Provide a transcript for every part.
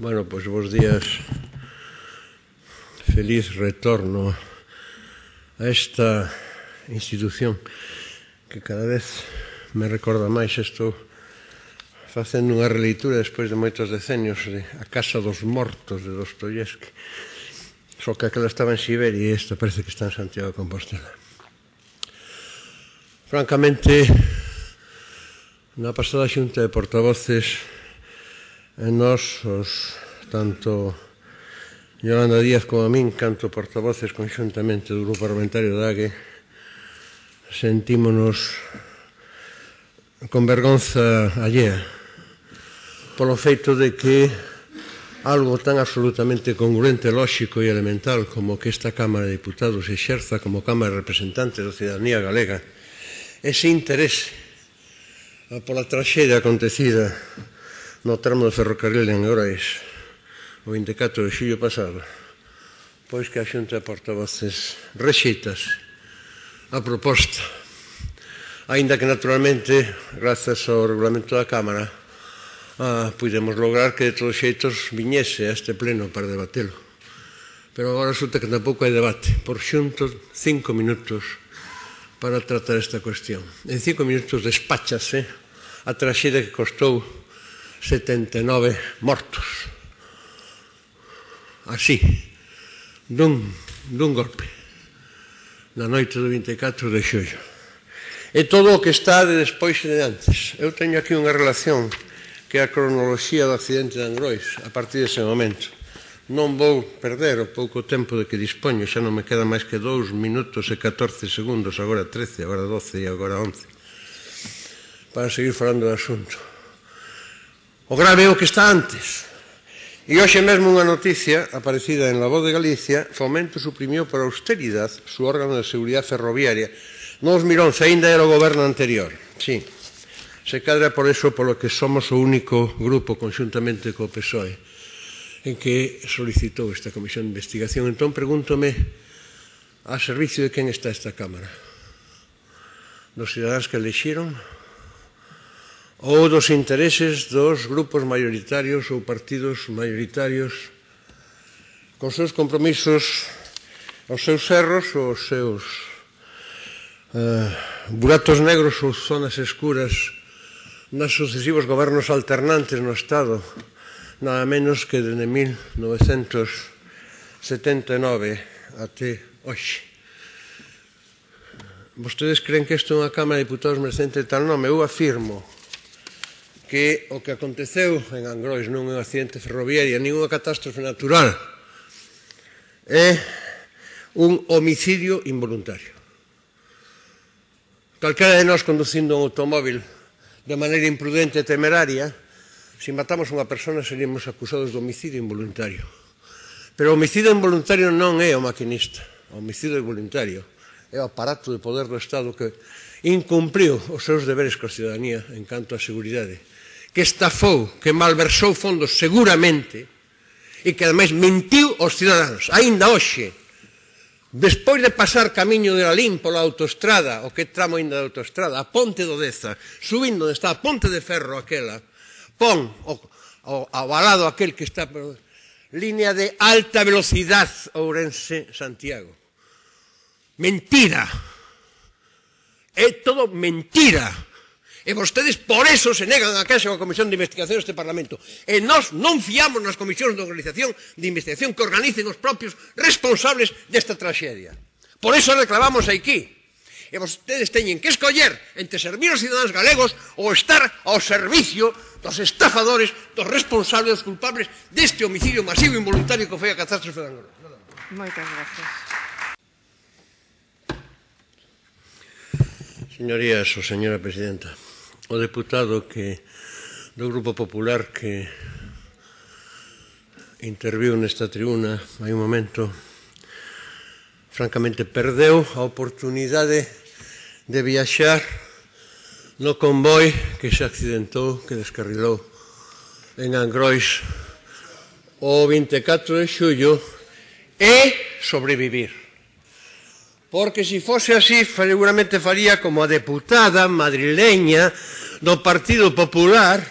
Bueno, pois vos días. Feliz retorno a esta institución que cada vez me recorda máis estou facendo unha releitura despois de moitos decenios de A Casa dos Mortos de Dostoyevsky. Só que aquela estaba en Siberia e esta parece que está en Santiago de Compostela. Francamente, na pasada xunta de portavoces E nós, os, tanto Yolanda Díaz como a min, canto portavoces conxuntamente do Grupo Parlamentario da AGE, sentímonos con vergonza allea polo feito de que algo tan absolutamente congruente, lóxico e elemental como que esta Cámara de Diputados exerza como Cámara de Representantes da Cidadanía Galega ese interese pola traxedia acontecida no tramo do ferrocarril en Orais o 24 de xullo pasado pois que a xunta de portavoces rexeitas a proposta. Aínda que naturalmente grazas ao regulamento da Cámara ah, pudemos lograr que de todos xeitos viñese a este pleno para debatelo. Pero agora resulta que tampouco hai debate. Por xunto cinco minutos para tratar esta cuestión. En cinco minutos despáchase a traxida que costou 79 mortos. Así, dun, dun golpe, na noite do 24 de xullo. E todo o que está de despois e de antes. Eu teño aquí unha relación que é a cronoloxía do accidente de Angrois a partir dese momento. Non vou perder o pouco tempo de que dispoño, xa non me queda máis que 2 minutos e 14 segundos, agora 13, agora 12 e agora 11, para seguir falando do asunto. O grave é o que está antes. E hoxe mesmo unha noticia aparecida en La Voz de Galicia, Fomento suprimiu por austeridad su órgano de seguridade ferroviaria. Nos mirón, se ainda era o goberno anterior. Sí. Se cadra por eso polo que somos o único grupo conxuntamente co PSOE en que solicitou esta comisión de investigación. Entón, pregúntome a servicio de quen está esta Cámara? Dos cidadáns que elexiron? ou dos intereses dos grupos maioritarios ou partidos maioritarios con seus compromisos, os seus erros ou os seus eh, buratos negros ou zonas escuras nas sucesivos gobernos alternantes no Estado, nada menos que desde 1979 até hoxe. Vostedes creen que isto é unha Cámara de Diputados merecente tal nome? Eu afirmo que o que aconteceu en Angrois non é un accidente ferroviario, nin unha catástrofe natural, é un homicidio involuntario. Calquera de nós conducindo un automóvil de maneira imprudente e temeraria, se matamos unha persona seríamos acusados de homicidio involuntario. Pero o homicidio involuntario non é o maquinista, o homicidio involuntario é o aparato de poder do Estado que incumpriu os seus deberes coa ciudadanía en canto á seguridade que estafou, que malversou fondos seguramente e que ademais mentiu aos cidadáns, aínda hoxe. Despois de pasar camiño de Lalín pola autostrada, o que tramo ainda da autostrada, a Ponte do Deza, subindo onde está a Ponte de Ferro aquela, pon o, o avalado aquel que está perdón, línea de alta velocidade Ourense-Santiago. Mentira. É todo mentira. E vostedes por eso se negan a que haxa unha comisión de investigación deste Parlamento. E nós non fiamos nas comisións de organización de investigación que organicen os propios responsables desta traxedia. Por eso reclamamos aquí. E vostedes teñen que escoller entre servir aos cidadáns galegos ou estar ao servicio dos estafadores, dos responsables, dos culpables deste homicidio masivo e involuntario que foi a catástrofe de Angola. Moitas gracias. Señorías, o señora presidenta o deputado que do Grupo Popular que interviu nesta tribuna hai un momento francamente perdeu a oportunidade de viaxar no convoi que se accidentou, que descarrilou en Angrois o 24 de xullo e sobrevivir. Porque se fose así, seguramente faría como a deputada madrileña do Partido Popular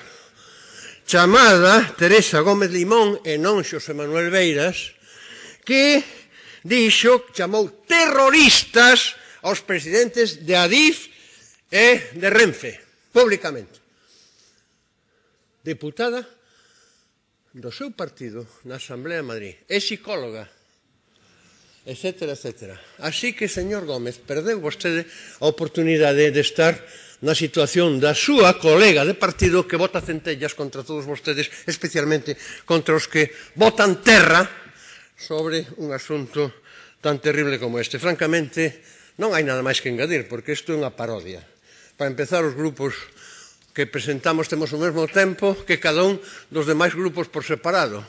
chamada Teresa Gómez Limón e non Xosé Manuel Beiras que dixo, chamou terroristas aos presidentes de Adif e de Renfe, públicamente. Deputada do seu partido na Asamblea de Madrid, é psicóloga, etcétera, etcétera. Así que, señor Gómez, perdeu vostede a oportunidade de estar na situación da súa colega de partido que vota centellas contra todos vostedes, especialmente contra os que votan terra sobre un asunto tan terrible como este. Francamente, non hai nada máis que engadir, porque isto é unha parodia. Para empezar, os grupos que presentamos temos o mesmo tempo que cada un dos demais grupos por separado.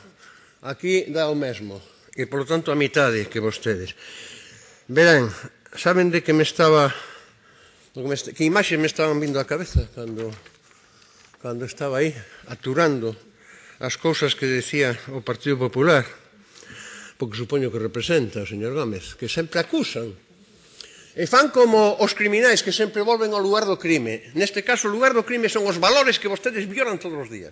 Aquí dá o mesmo, e, por lo tanto, a mitade que vostedes. Verán, saben de que me estaba Que imaxes me estaban vindo á cabeza cando, cando estaba aí aturando as cousas que decía o Partido Popular porque supoño que representa o señor Gómez que sempre acusan e fan como os criminais que sempre volven ao lugar do crime. Neste caso o lugar do crime son os valores que vostedes violan todos os días.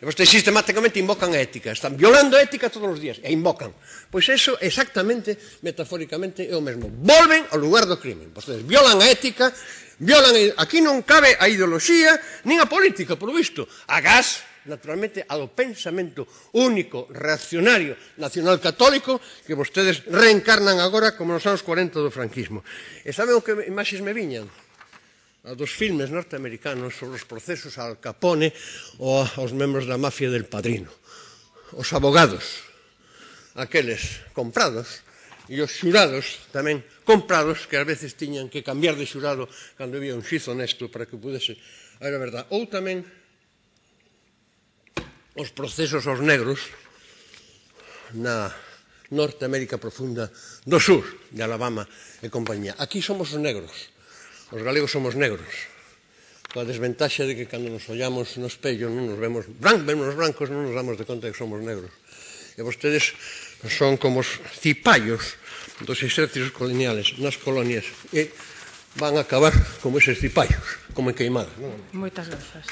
E vostedes sistemáticamente invocan a ética. Están violando a ética todos os días. E invocan. Pois eso, exactamente, metafóricamente, é o mesmo. Volven ao lugar do crimen. Vostedes violan a ética, violan... A... Aquí non cabe a ideoloxía, nin a política, por visto. A gas, naturalmente, ao pensamento único, reaccionario, nacional-católico, que vostedes reencarnan agora como nos anos 40 do franquismo. E saben o que imaxes me viñan? dos filmes norteamericanos sobre os procesos al Capone ou aos membros da mafia del padrino. Os abogados, aqueles comprados, e os xurados tamén comprados que ás veces tiñan que cambiar de xurado cando había un xizo honesto para que pudese a ver a verdade. Ou tamén os procesos aos negros na Norteamérica profunda do sur de Alabama e compañía. Aquí somos os negros Os galegos somos negros. Coa desventaxa de que cando nos ollamos no espello non nos vemos brancos, vemos brancos, non nos damos de conta de que somos negros. E vostedes son como os cipallos dos exércitos coloniales nas colonias e van a acabar como eses cipallos, como en queimadas. Non? Moitas grazas.